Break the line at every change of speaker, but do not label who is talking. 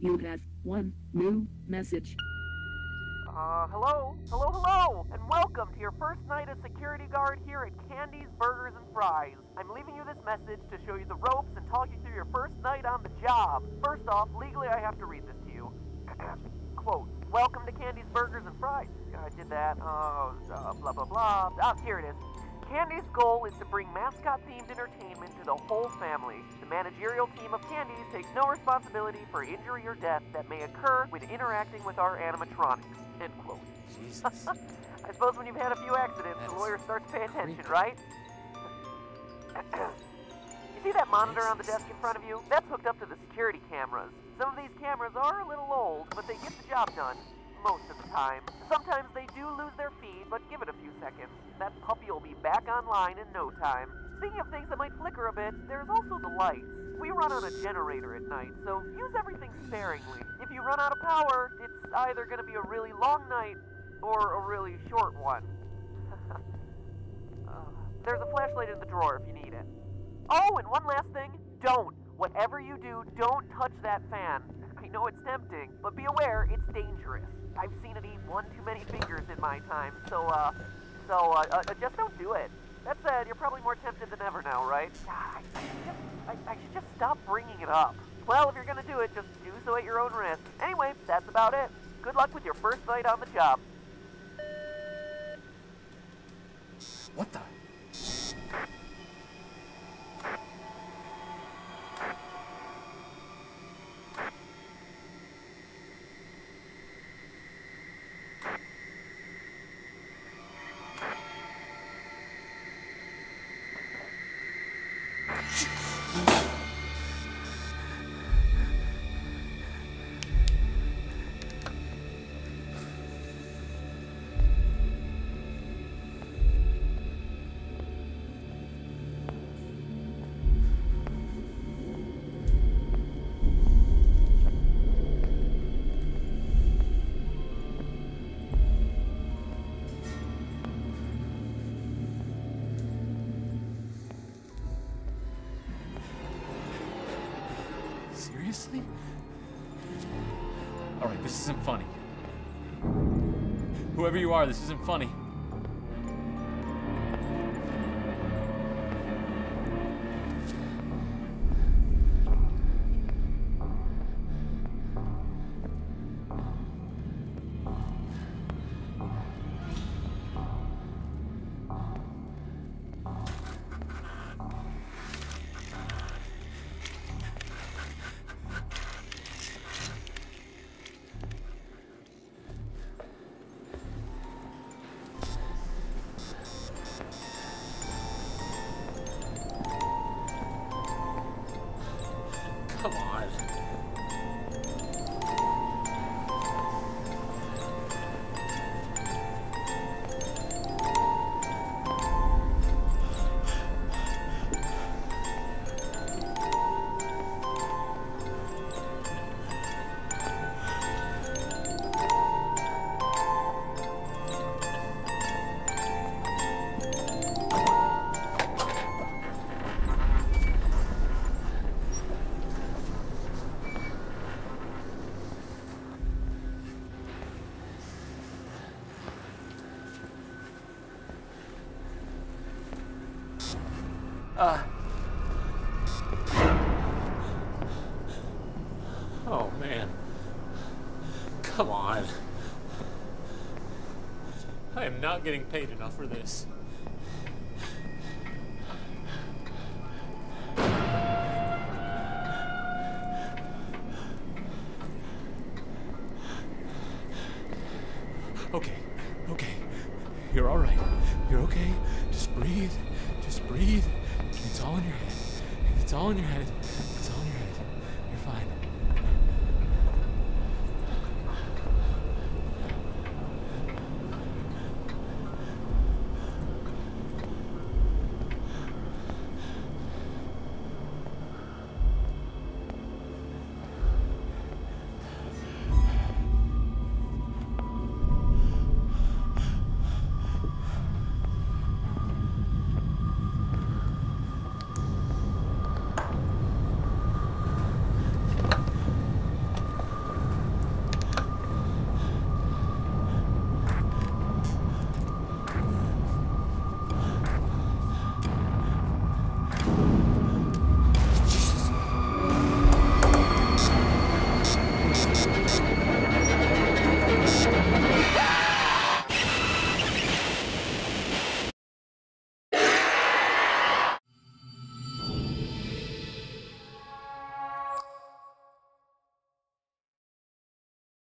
You have one new message.
Uh, hello? Hello, hello! And welcome to your first night as security guard here at Candy's Burgers and Fries. I'm leaving you this message to show you the ropes and talk you through your first night on the job. First off, legally I have to read this to you. Quote, Welcome to Candy's Burgers and Fries. I did that, uh, uh, blah, blah, blah. Ah, here it is. Candy's goal is to bring mascot-themed entertainment to the whole family. The managerial team of Candy's takes no responsibility for injury or death that may occur when interacting with our animatronics. End quote.
Jesus.
I suppose when you've had a few accidents,
That
the lawyer starts to pay attention,
creepy.
right? you see that monitor on the desk in front of you? That's hooked up to the security cameras. Some of these cameras are a little old, but they get the job done. Most of the time. Sometimes they do lose their feed, but give it a few seconds. That puppy will be back online in no time. Speaking of things that might flicker a bit, there's also the lights. We run on a generator at night, so use everything sparingly. If you run out of power, it's either going to be a really long night or a really short one. Uh, there's a flashlight in the drawer if you need it. Oh, and one last thing don't. Whatever you do, don't touch that fan. I know it's tempting, but be aware it's dangerous. I've seen it eat one too many fingers in my time, so, uh, so, uh, uh just don't do it. That said, you're probably more tempted than ever now, right? I, I, should just, I, I should just stop bringing it up. Well, if you're gonna do it, just do so at your own risk. Anyway, that's about it. Good luck with your first night on the job.
What the? Seriously? Alright, this isn't funny. Whoever you are, this isn't funny. Uh. Oh man. Come on. I am not getting paid enough for this. Okay, okay. You're alright. You're okay. Just breathe. Just breathe. It's all in your head. It's all in your head.